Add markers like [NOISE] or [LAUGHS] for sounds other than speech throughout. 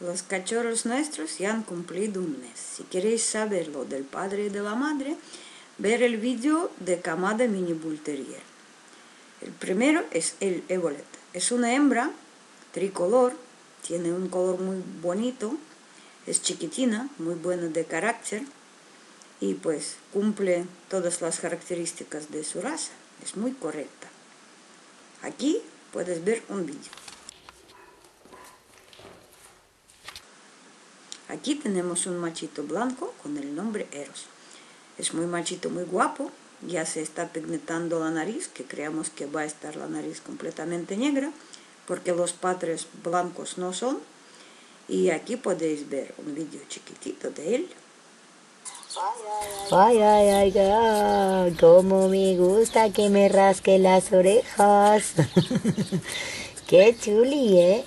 los cachorros nuestros ya han cumplido un mes. Si queréis saber lo del padre y de la madre, ver el vídeo de camada mini bull terrier. El primero es el Evolet. Es una hembra tricolor, tiene un color muy bonito, es chiquitina, muy buena de carácter y pues cumple todas las características de su raza. Es muy correcta. Aquí puedes ver un vídeo. Aquí tenemos un machito blanco con el nombre Eros. Es muy machito, muy guapo. Ya se está pigmentando la nariz, que creemos que va a estar la nariz completamente negra, porque los padres blancos no son. Y aquí podéis ver un vídeo chiquitito de él. Ay, ay, ay, ay, cómo me gusta que me rasque las orejas. [LAUGHS] Qué chuli, ¿eh?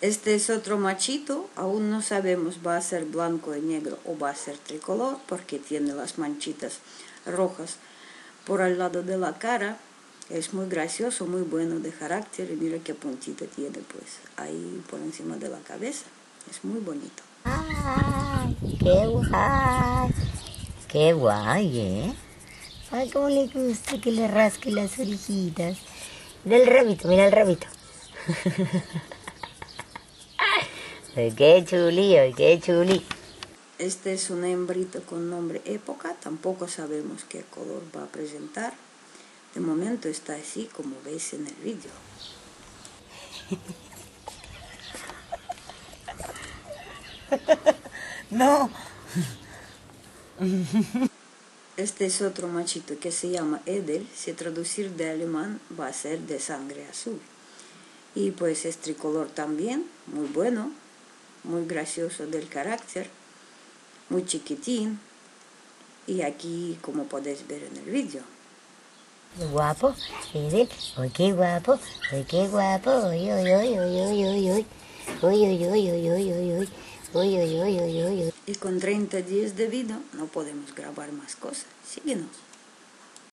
Este es otro machito, aún no sabemos va a ser blanco y negro o va a ser tricolor porque tiene las manchitas rojas por el lado de la cara. Es muy gracioso, muy bueno de carácter y mira qué puntita tiene pues ahí por encima de la cabeza. Es muy bonito. Ay, qué guay. Qué guay, ¿eh? Ay, cómo le gusta que le rasque las orejitas. Mira el rabito, mira el rabito. [LAUGHS] qué chuli, qué chuli. Este es un hembrito con nombre época, tampoco sabemos qué color va a presentar. De momento está así como veis en el vídeo. [LAUGHS] no. Este es otro machito que se llama Edel, si traducir de alemán va a ser de sangre azul. Y pues es tricolor también, muy bueno, muy gracioso del carácter, muy chiquitín. Y aquí, como podéis ver en el vídeo. Guapo, Edel, ¡Uy, qué guapo, ¡Uy, qué guapo, uy, uy, uy, Y con 30 días de vida no podemos grabar más cosas. Síguenos.